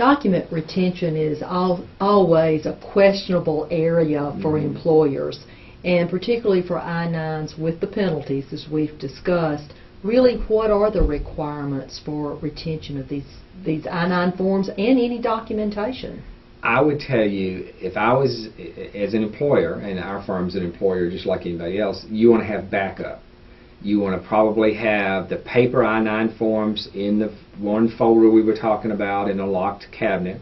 document retention is al- always a questionable area for Mhm. employers, and particularly for I-9s with the penalties, as we've discussed. Really, what are the requirements for retention of these, these I-9 forms and any documentation? I would tell you, if I was, as an employer, and our firm's an employer just like anybody else, you want to have backup. You want to probably have the paper I-9 forms in the one folder we were talking about in a locked cabinet.